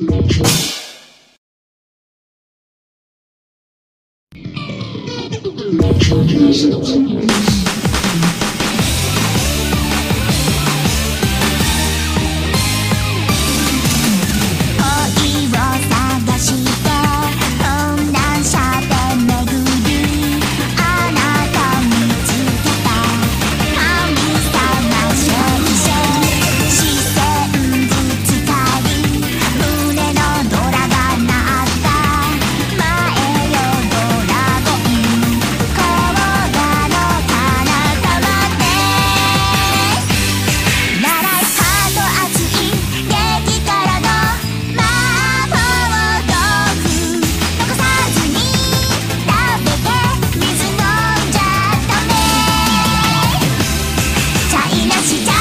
Thank you. し